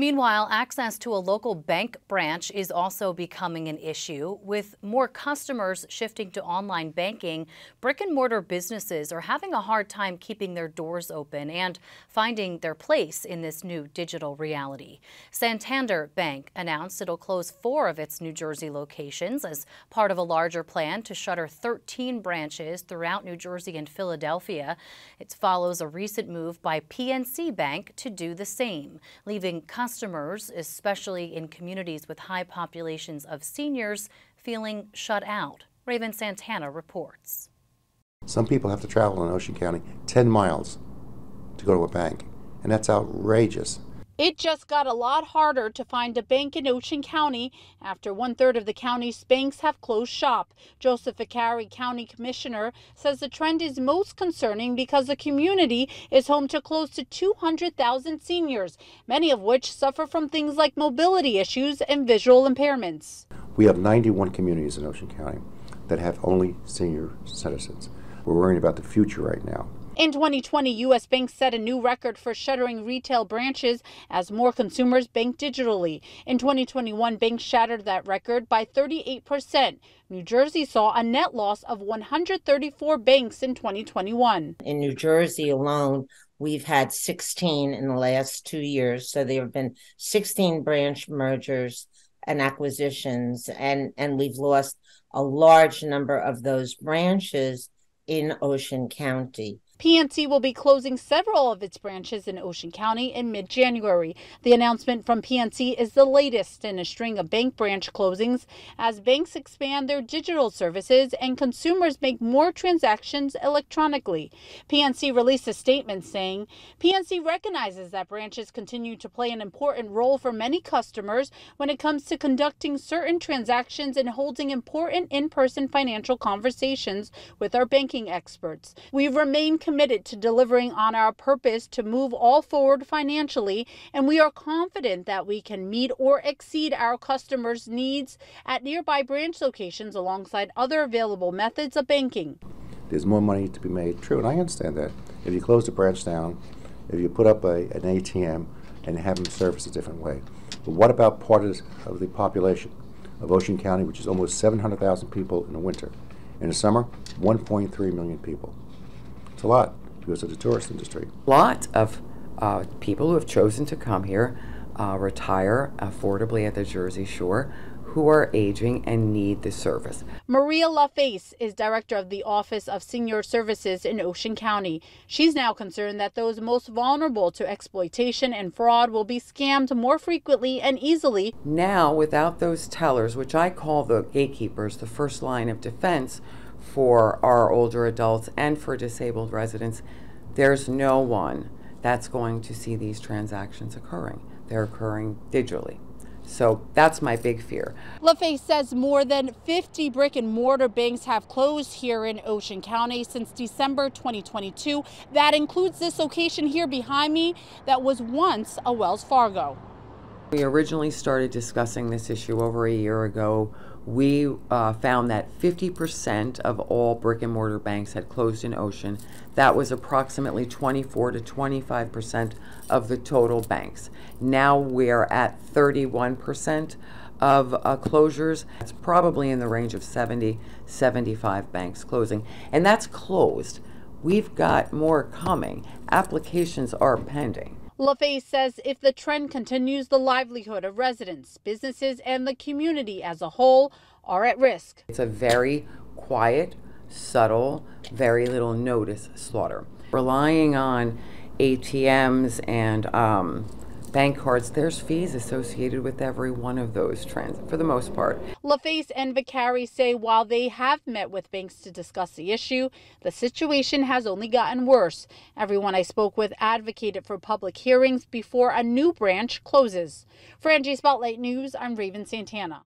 Meanwhile, access to a local bank branch is also becoming an issue. With more customers shifting to online banking, brick and mortar businesses are having a hard time keeping their doors open and finding their place in this new digital reality. Santander Bank announced it'll close four of its New Jersey locations as part of a larger plan to shutter 13 branches throughout New Jersey and Philadelphia. It follows a recent move by PNC Bank to do the same, leaving customers customers, especially in communities with high populations of seniors, feeling shut out. Raven Santana reports. Some people have to travel in Ocean County 10 miles to go to a bank, and that's outrageous. It just got a lot harder to find a bank in Ocean County after one third of the county's banks have closed shop. Joseph Vicari, County Commissioner, says the trend is most concerning because the community is home to close to 200,000 seniors, many of which suffer from things like mobility issues and visual impairments. We have 91 communities in Ocean County that have only senior citizens. We're worrying about the future right now. In 2020, U.S. banks set a new record for shuttering retail branches as more consumers bank digitally. In 2021, banks shattered that record by 38%. New Jersey saw a net loss of 134 banks in 2021. In New Jersey alone, we've had 16 in the last two years. So there have been 16 branch mergers and acquisitions, and, and we've lost a large number of those branches in Ocean County. PNC will be closing several of its branches in Ocean County in mid January. The announcement from PNC is the latest in a string of bank branch closings as banks expand their digital services and consumers make more transactions electronically. PNC released a statement saying PNC recognizes that branches continue to play an important role for many customers when it comes to conducting certain transactions and holding important in person financial conversations with our banking experts. We remain committed to delivering on our purpose to move all forward financially, and we are confident that we can meet or exceed our customers' needs at nearby branch locations alongside other available methods of banking. There's more money to be made. True, and I understand that. If you close the branch down, if you put up a, an ATM and have them service a different way. But what about part of, of the population of Ocean County, which is almost 700,000 people in the winter? In the summer, 1.3 million people. It's a lot because of the tourist industry. Lots of uh, people who have chosen to come here, uh, retire affordably at the Jersey Shore, who are aging and need the service. Maria LaFace is director of the Office of Senior Services in Ocean County. She's now concerned that those most vulnerable to exploitation and fraud will be scammed more frequently and easily. Now, without those tellers, which I call the gatekeepers, the first line of defense, for our older adults and for disabled residents, there's no one that's going to see these transactions occurring. They're occurring digitally. So that's my big fear. LaFace says more than 50 brick and mortar banks have closed here in Ocean County since December 2022. That includes this location here behind me that was once a Wells Fargo. We originally started discussing this issue over a year ago we uh, found that 50% of all brick and mortar banks had closed in Ocean. That was approximately 24 to 25% of the total banks. Now we're at 31% of uh, closures. It's probably in the range of 70, 75 banks closing. And that's closed. We've got more coming. Applications are pending. LaFace says if the trend continues, the livelihood of residents, businesses, and the community as a whole are at risk. It's a very quiet, subtle, very little notice slaughter. Relying on ATMs and um, bank cards, there's fees associated with every one of those trends for the most part. LaFace and Vicari say while they have met with banks to discuss the issue, the situation has only gotten worse. Everyone I spoke with advocated for public hearings before a new branch closes. For NJ Spotlight News, I'm Raven Santana.